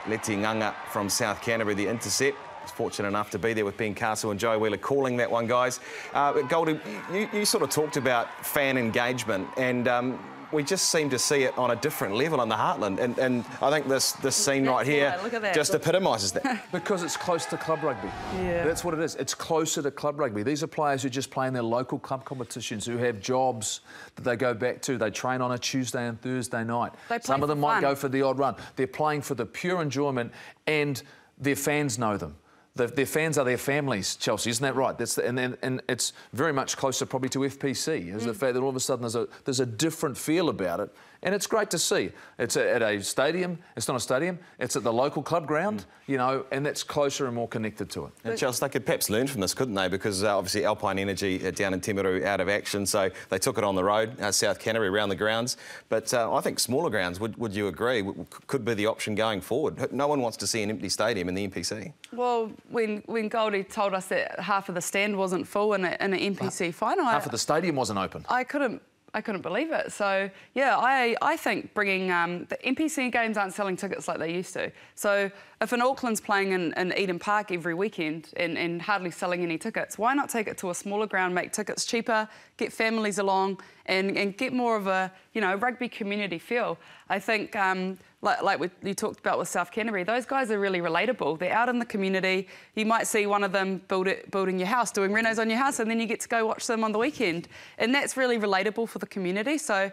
Leti Nganga from South Canterbury, the intercept was fortunate enough to be there with Ben Castle and Joe Wheeler calling that one, guys. Uh, Goldie, you, you, sort of talked about fan engagement and um, we just seem to see it on a different level in the Heartland. And, and I think this, this scene That's right here just epitomises that. because it's close to club rugby. Yeah. That's what it is. It's closer to club rugby. These are players who just play in their local club competitions, who have jobs that they go back to. They train on a Tuesday and Thursday night. Some of them might go for the odd run. They're playing for the pure enjoyment and their fans know them. The, their fans are their families, Chelsea, isn't that right? That's the, and, and, and it's very much closer probably to FPC, is mm. the fact that all of a sudden there's a, there's a different feel about it. And it's great to see. It's at a stadium. It's not a stadium. It's at the local club ground, mm. you know, and that's closer and more connected to it. And Chelsea, they could perhaps learn from this, couldn't they? Because uh, obviously Alpine Energy uh, down in Timaru out of action, so they took it on the road, uh, South Canterbury, around the grounds. But uh, I think smaller grounds, would, would you agree, could be the option going forward? No one wants to see an empty stadium in the NPC. Well, when, when Goldie told us that half of the stand wasn't full in, a, in an NPC final... Half I, of the stadium wasn't open. I couldn't I couldn't believe it. So yeah, I I think bringing um, the NPC games aren't selling tickets like they used to. So if an Auckland's playing in, in Eden Park every weekend and, and hardly selling any tickets, why not take it to a smaller ground, make tickets cheaper, get families along, and, and get more of a you know rugby community feel? I think um, like, like we, you talked about with South Canterbury, those guys are really relatable. They're out in the community. You might see one of them build it, building your house, doing renos on your house, and then you get to go watch them on the weekend. And that's really relatable for the community. So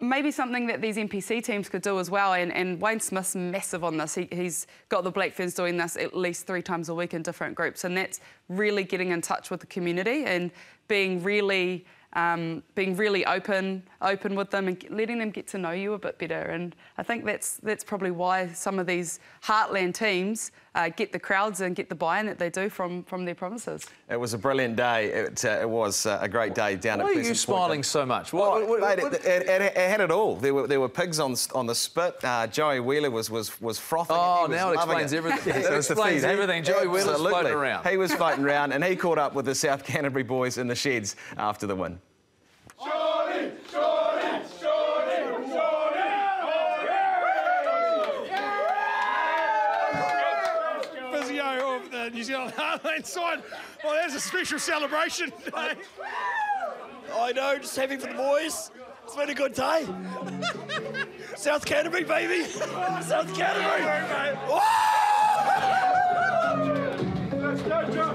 maybe something that these NPC teams could do as well. And, and Wayne Smith's massive on this. He, has got the Black Ferns doing this at least three times a week in different groups. And that's really getting in touch with the community and being really um, being really open, open with them and letting them get to know you a bit better. And I think that's that's probably why some of these heartland teams uh, get the crowds and get the buy-in that they do from from their promises. It was a brilliant day. It, uh, it was uh, a great day down why at. Why are you smiling Point. so much? What, what, mate, it, it, it, had it all. There were there were pigs on on the spit. Uh, Joey Wheeler was was was frothing. Oh, now it explains everything. yeah, it explains everything. Joey Wheeler's floating around. He was floating around, and he caught up with the South Canterbury boys in the sheds after the win. New Zealand Heartland side. Well, there's a special celebration today. I know, just happy for the boys. It's been a good day. South Canterbury, baby. South Canterbury. Let's go,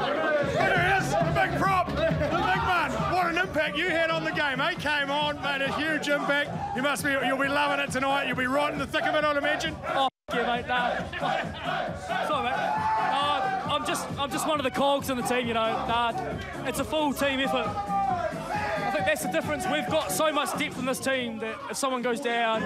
Here he is, the big prop, the big man. What an impact you had on the game, eh? Came on, made a huge impact. You must be, you'll be loving it tonight. You'll be right in the thick of it, I'd imagine. Oh, yeah, mate. Nah. Sorry, mate. I'm just I'm just one of the cogs in the team, you know. Uh, it's a full team effort. I think that's the difference. We've got so much depth in this team that if someone goes down,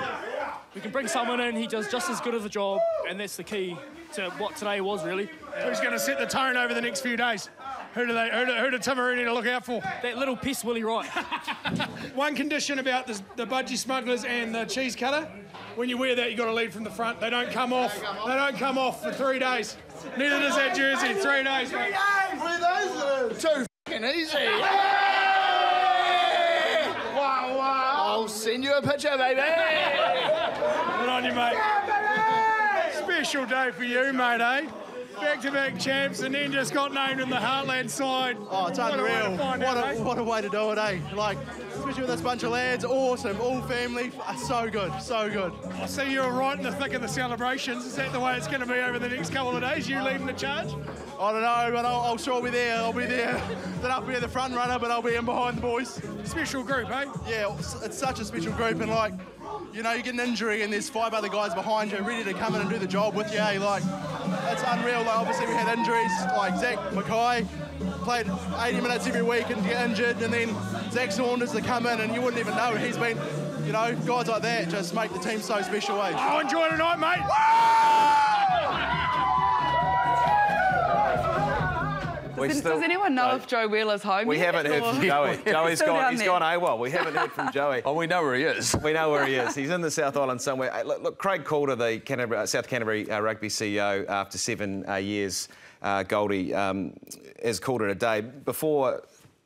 we can bring someone in. He does just as good of a job, and that's the key to what today was really. Who's going to set the tone over the next few days? Who do they? Who do, who do Timaru need to look out for? That little piss, Willie Wright. One condition about the, the budgie smugglers and the cheese cutter: when you wear that, you have got to lead from the front. They don't come off. They don't come off for three days. Neither does that jersey. Three days. Three days. Three days. Too fucking easy. Wow, wow. I'll send you a picture, baby. Good on you, mate. Special day for you, mate, eh? Back-to-back champs and then just got named in the Heartland side. Oh, it's what unreal. A what, out, a, what a way to do it, eh? Like, especially with this bunch of lads, awesome, all family, so good, so good. I see you're right in the thick of the celebrations. Is that the way it's going to be over the next couple of days? You leading the charge? I don't know, but I'll, I'll sure be there. I'll be there. Then I'll be the front runner, but I'll be in behind the boys. Special group, eh? Yeah, it's such a special group, and like, you know, you get an injury and there's five other guys behind you ready to come in and do the job with you. Eh? Like, it's unreal. Like, obviously, we had injuries like Zach Mackay played 80 minutes every week and get injured, and then Zach Saunders to come in and you wouldn't even know he's been. You know, guys like that just make the team so special. Eh? Oh, enjoy tonight, mate. Does, still, does anyone know no, if Joe Wheeler's home? We yet, haven't heard from Joey. Joey's gone. He's there. gone AWOL. We haven't heard from Joey. oh, we know where he is. We know where he is. He's in the South Island somewhere. Look, look Craig Calder, the Canterbury, uh, South Canterbury uh, rugby CEO, after seven uh, years, uh, Goldie, um, has called it a day. Before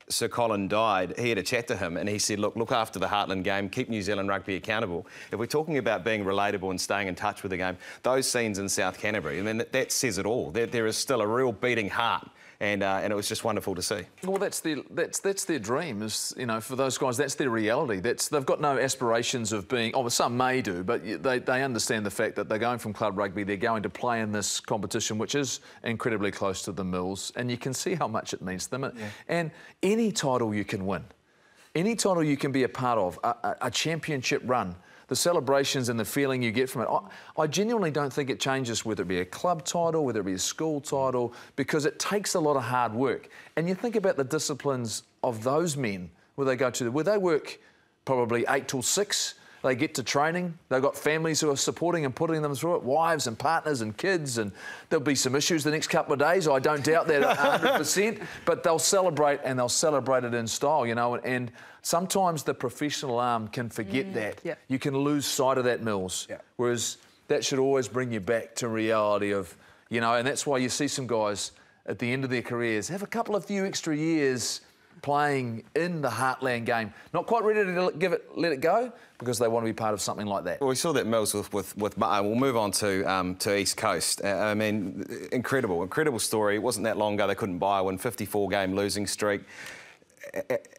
Sir Colin died, he had a chat to him and he said, look, look after the Heartland game, keep New Zealand rugby accountable. If we're talking about being relatable and staying in touch with the game, those scenes in South Canterbury, I mean, that, that says it all. There, there is still a real beating heart and uh, and it was just wonderful to see. Well, that's their that's that's their dream. Is you know for those guys that's their reality. That's they've got no aspirations of being. Oh, some may do, but they they understand the fact that they're going from club rugby. They're going to play in this competition, which is incredibly close to the mills, and you can see how much it means to them. Yeah. And any title you can win, any title you can be a part of, a, a, a championship run the celebrations and the feeling you get from it. I, I genuinely don't think it changes whether it be a club title, whether it be a school title, because it takes a lot of hard work. And you think about the disciplines of those men where they go to, where they work probably eight till six. They get to training. They've got families who are supporting and putting them through it, wives and partners and kids. And there'll be some issues the next couple of days. I don't doubt that 100%. but they'll celebrate and they'll celebrate it in style, you know. And sometimes the professional arm can forget mm, that. Yeah. You can lose sight of that, Mills. Yeah. Whereas that should always bring you back to reality of, you know, and that's why you see some guys at the end of their careers have a couple of few extra years playing in the heartland game. Not quite ready to give it, let it go because they want to be part of something like that. Well, we saw that Mills with with, with uh, we'll move on to um, to East Coast. Uh, I mean, incredible, incredible story. It wasn't that long ago they couldn't buy one 54 game losing streak.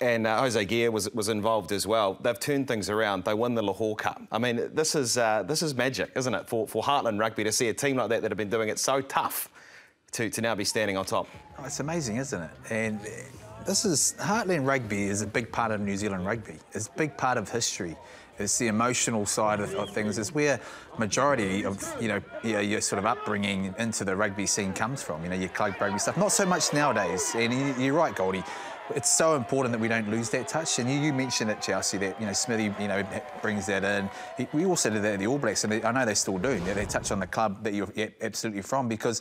And uh, Hosea Gear was was involved as well. They've turned things around. They win the Lochore Cup. I mean, this is uh, this is magic, isn't it, for, for Heartland Rugby to see a team like that that have been doing it so tough to, to now be standing on top. Oh, it's amazing, isn't it? And this is Heartland Rugby is a big part of New Zealand rugby. It's a big part of history. It's the emotional side of, of things. It's where majority of you know your, your, sort of upbringing into the rugby scene comes from. You know your club rugby stuff. Not so much nowadays. And you're right, Goldie. It's so important that we don't lose that touch. And you, you mentioned it, Chelsea, that you know Smithy, you know, brings that in. We also did that at the All Blacks, and I know they still do. They touch on the club that you're absolutely from because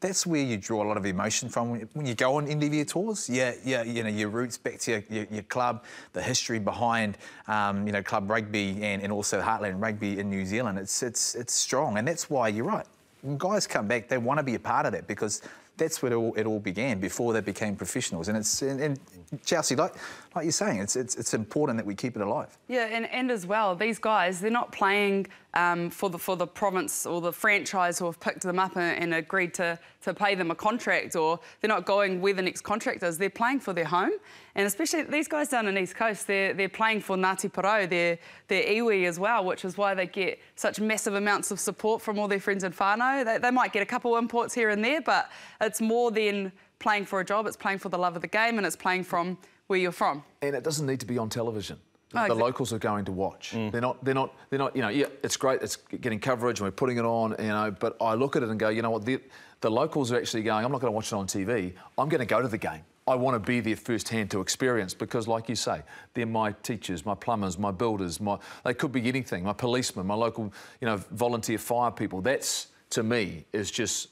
that's where you draw a lot of emotion from when you go on interview tours. Yeah, yeah, you know your roots back to your, your, your club, the history behind um, you know club rugby and, and also Heartland Rugby in New Zealand. It's it's it's strong, and that's why you're right. When guys come back, they want to be a part of that because that's where it all, it all began before they became professionals. And it's and, and Chelsea, like like you're saying, it's, it's it's important that we keep it alive. Yeah, and, and as well, these guys, they're not playing um, for the for the province or the franchise who have picked them up and, and, agreed to to pay them a contract, or they're not going where the next contract is. They're playing for their home, and especially these guys down in East Coast, they're they're playing for Ngāti Porou, their their iwi as well, which is why they get such massive amounts of support from all their friends in whānau. They, they might get a couple imports here and there, but it's more than playing for a job. It's playing for the love of the game, and it's playing from where you're from. And it doesn't need to be on television. Oh, the exactly. locals are going to watch. Mm. They're not. They're not. They're not. You know. Yeah, it's great. It's getting coverage, and we're putting it on. You know. But I look at it and go, you know what? The, the locals are actually going. I'm not going to watch it on TV. I'm going to go to the game. I want to be there firsthand to experience because, like you say, they're my teachers, my plumbers, my builders. My they could be anything. My policemen, my local, you know, volunteer fire people. That's to me is just.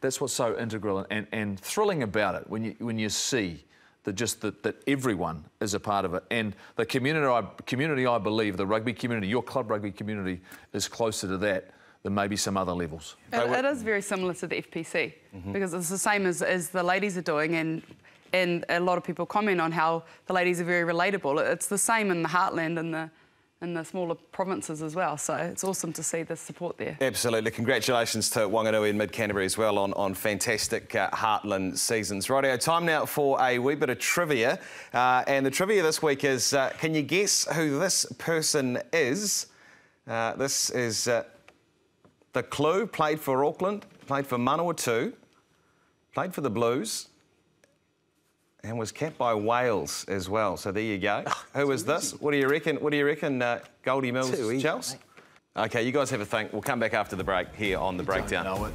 that's what's so integral and, and, thrilling about it when you when you see that just that, that everyone is a part of it. And the community I, community, I believe, the rugby community, your club rugby community, is closer to that than maybe some other levels. it, it is very similar to the FPC mm-hmm. because it's the same as, as the ladies are doing, and and a lot of people comment on how the ladies are very relatable. It's the same in the heartland and the in the smaller provinces as well. So it's awesome to see the support there. Absolutely. Congratulations to Wanganui and Mid Canterbury as well on, on fantastic uh, Heartland seasons. Rightio, time now for a wee bit of trivia. Uh, and the trivia this week is uh, can you guess who this person is? Uh, this is uh, the clue, played for Auckland, played for Manawatu, played for the Blues, and was capped by Wales as well. So there you go. Oh, Who was this? What do you reckon? What do you reckon, uh, Goldie Mills, Chelsea? Okay, you guys have a think. We'll come back after the break here on the breakdown. Don't know it.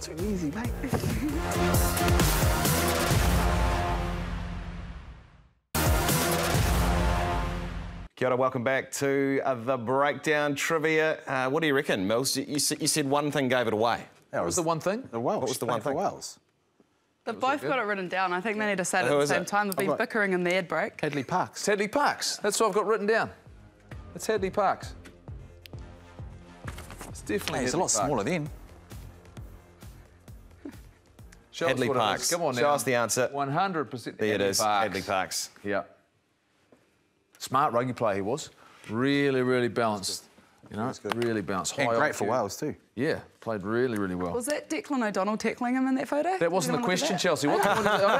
Too easy, mate. Kia ora, welcome back to uh, the breakdown trivia. Uh, what do you reckon, Mills? You, you, you, said one thing gave it away. That was, was the one thing? The Welsh. What was the one thing? Wales. They've both got it written down. I think they need to say it at the same it? time. They've been bickering in the ad break. Hadleigh Parkes. Hadleigh Parkes. That's what I've got written down. It's Hadleigh Parkes. It's definitely. Hey, it's a lot Parks. smaller then. Show Hadleigh Parkes. Come on now. Show us the answer. 100% There it is. Parkes. Hadleigh Parkes. Yeah. Smart rugby player he was. Really, really balanced. You know, really bounced high. And great for Wales too. Yeah, played really, really well. Was that Declan O'Donnell tackling him in that photo? That wasn't the question, Chelsea. What, I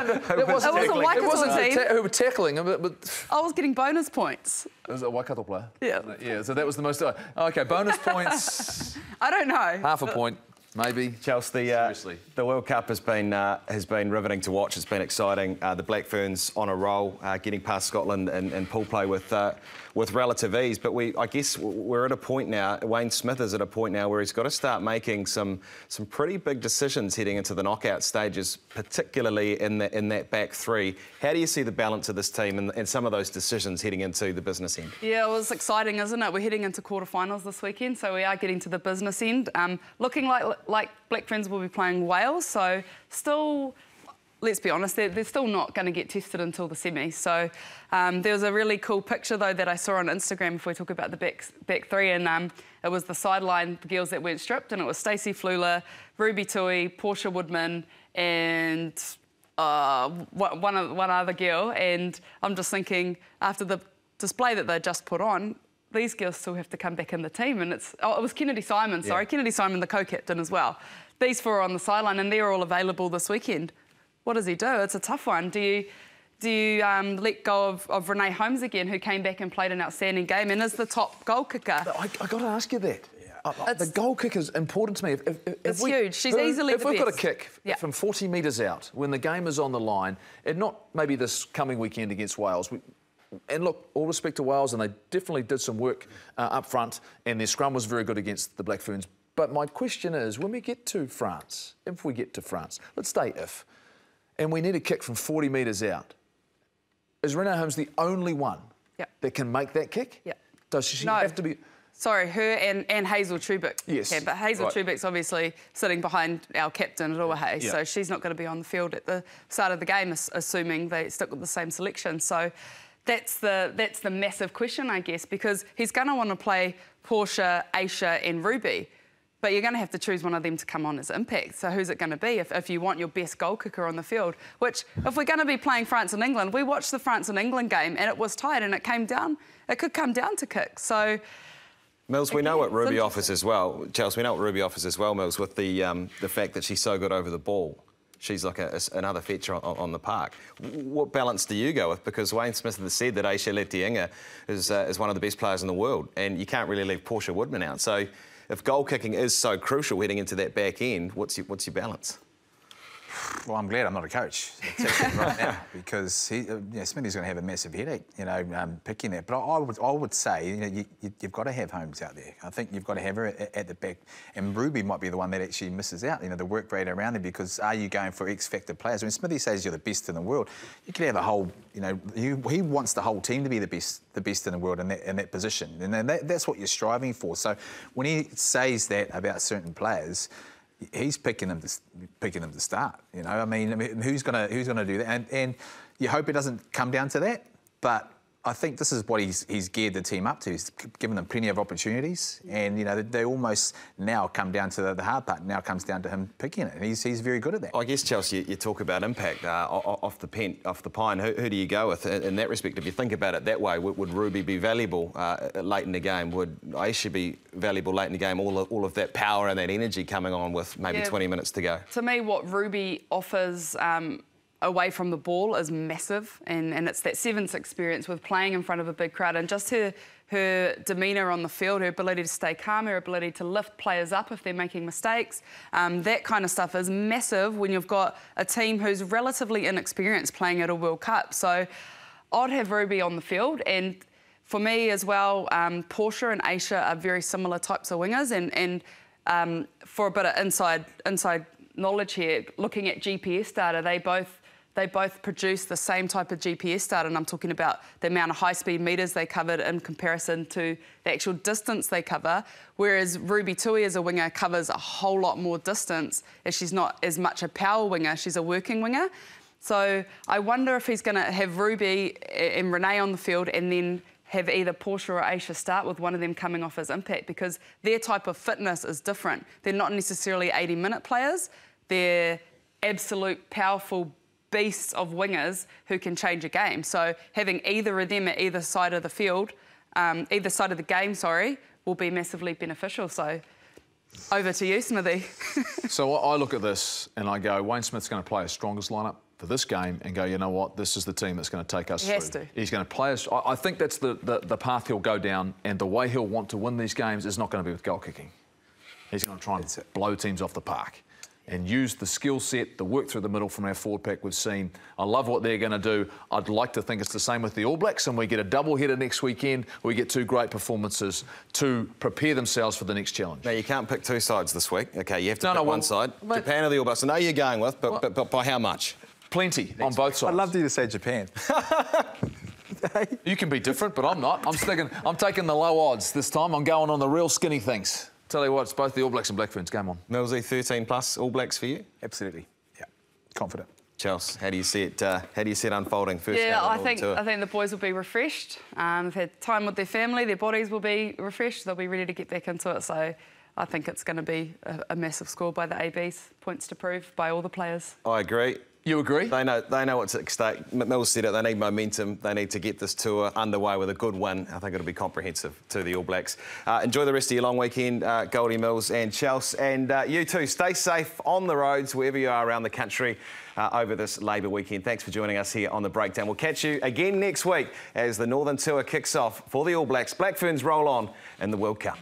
don't know. It wasn't, it wasn't It wasn't ta- who were tackling him, but, but, I was getting bonus points. Was it a Waikato player? Yeah. Yeah, so that was the most... Uh, okay, bonus points... I don't know. Half a point. Maybe. Chelsea, the, uh, the World Cup has been uh, has been riveting to watch. It's been exciting. Uh, the Black Ferns on a roll, uh, getting past Scotland and, and pool play with uh, with relative ease. But we, I guess, we're at a point now. Wayne Smith is at a point now where he's got to start making some some pretty big decisions heading into the knockout stages, particularly in the, in that back three. How do you see the balance of this team and, and some of those decisions heading into the business end? Yeah, it was exciting, isn't it? We're heading into quarterfinals this weekend, so we are getting to the business end. Um, looking like like Black Ferns will be playing Wales, so still let's be honest, they're, they're still not going to get tested until the semi. So um, there was a really cool picture, though, that I saw on Instagram if we talk about the back, back three. And um, it was the sideline, the girls that weren't stripped. And it was Stacey Fluhler, Ruby Tui, Portia Woodman, and uh, one, one other girl. And I'm just thinking, after the display that they just put on, these girls still have to come back in the team. And it's, oh, it was Kennedy Simon, sorry, yeah. Kennedy Simon, the co captain as well. These four are on the sideline, and they're all available this weekend what does he do? It's a tough one. Do you do you um, let go of, of Renee Holmes again, who came back and played an outstanding game and is the top goal kicker? I, I got to ask you that. Uh, the goal kick is important to me. If, if, if it's we, huge. She's easily If we've best. got a kick yeah. from 40 metres out when the game is on the line, and not maybe this coming weekend against Wales, we, and look, all respect to Wales, and they definitely did some work uh, up front, and their scrum was very good against the Black Ferns. But my question is, when we get to France, if we get to France, let's stay if, and we need a kick from 40 metres out. Is Renee Holmes the only one yep. that can make that kick? Yeah. Does she no. have to be? Sorry, her and, and Hazel Tubic. Yes. Can, but Hazel right. Tubic's obviously sitting behind our captain, Ruahei, yeah. so she's not going to be on the field at the start of the game, assuming they stick with the same selection. So that's the, that's the massive question, I guess, because he's going to want to play Portia, Ayesha and Ruby but you're going to have to choose one of them to come on as impact. So who's it going to be if, if you want your best goal kicker on the field? Which, if we're going to be playing France and England, we watched the France and England game and it was tight and it came down, it could come down to kicks. So. Mills, we know what Ruby offers as well. Charles, we know what Ruby offers as well, Mills, with the um, the fact that she's so good over the ball. She's like a, a, another feature on, on, the park. What balance do you go with? Because Wayne Smith has said that Ayesha Leti-I'iga is, uh, is one of the best players in the world, and you can't really leave Portia Woodman out. So if goal kicking is so crucial heading into that back end, what's your, what's your balance? Well, I'm glad I'm not a coach right now because he, uh, you know, Smithy's going to have a massive headache, you know, um, picking that. But I, I, would, I would say, you know, you, have got to have Holmes out there. I think you've got to have her at, at, the back. And Ruby might be the one that actually misses out, you know, the work rate around there because are you going for X factor players? When Smithy says you're the best in the world, you can have a whole, you know, you, he wants the whole team to be the best, the best in the world in that, in that position. And that, that's what you're striving for. So when he says that about certain players, he's picking them to picking them to start. You know, I mean, who's gonna who's gonna do that? And and you hope it doesn't come down to that, but I think this is what he's he's geared the team up to. He's given them plenty of opportunities, and you know they, they almost now come down to the, the, hard part. Now comes down to him picking it, and he's, he's very good at that. I guess Chelsea, you, you talk about impact uh, off the pen, off the pine. Who, who, do you go with in, that respect? If you think about it that way, would, would Ruby be valuable uh, late in the game? Would Ayesha be valuable late in the game? All of, all of that power and that energy coming on with maybe yeah, 20 minutes to go. To me, what Ruby offers. Um, away from the ball is massive, and, and it's that sevens experience with playing in front of a big crowd and just her her demeanour on the field, her ability to stay calm, her ability to lift players up if they're making mistakes. Um, that kind of stuff is massive when you've got a team who's relatively inexperienced playing at a World Cup. So I'd have Ruby on the field and for me as well, um, Portia and Ayesha are very similar types of wingers and, and um, for a bit of inside inside knowledge here, looking at GPS data, they both they both produce the same type of GPS data, and I'm talking about the amount of high speed meters they covered in comparison to the actual distance they cover. Whereas Ruby Tui as a winger covers a whole lot more distance, as she's not as much a power winger, she's a working winger. So I wonder if he's going to have Ruby eh, and Renee on the field and then have either Portia or Ayesha start with one of them coming off as impact because their type of fitness is different. They're not necessarily 80 minute players, they're absolute powerful beasts of wingers who can change a game. So having either of them at either side of the field, um, either side of the game, sorry, will be massively beneficial. So over to you, Smithy. so I look at this and I go, Wayne Smith's going to play his strongest lineup for this game and go, you know what, this is the team that's going to take us he has through. To. He's going to play us. I think that's the, the, the path he'll go down and the way he'll want to win these games is not going to be with goal kicking. He's going to try and blow teams off the park and use the skill set, the work through the middle from our forward pack we've seen. I love what they're going to do. I'd like to think it's the same with the All Blacks, and we get a double header next weekend. We get two great performances to prepare themselves for the next challenge. Now, you can't pick two sides this week. Okay, you have to No, pick no, one well, side. but- Japan or the All Blacks. I know you're going with, but, but, but by how much? Plenty on both sides. I'd love you to say Japan. You can be different, but I'm not. I'm sticking. I'm taking the low odds this time. I'm going on the real skinny things. Tell you what, it's both the All Blacks and Black Ferns. Game on. Millsy, 13 plus All Blacks for you? Absolutely. Yeah. Confident. Chelsea, how do you see it? Uh, how do you see it unfolding? First Yeah, I think Tour. I think the boys will be refreshed. Um, they've had time with their family. Their bodies will be refreshed. They'll be ready to get back into it. So I think it's going to be a, a massive score by the ABs. Points to prove by all the players. I agree. You agree? They know they know what's at stake. Mills said it. They need momentum. They need to get this tour underway with a good win. I think it'll be comprehensive to the All Blacks. Uh, enjoy the rest of your long weekend, uh, Goldie Mills and Chelsea. And uh, you too, stay safe on the roads wherever you are around the country uh, over this Labour weekend. Thanks for joining us here on the breakdown. We'll catch you again next week as the Northern Tour kicks off for the All Blacks. Black Ferns roll on in the World Cup.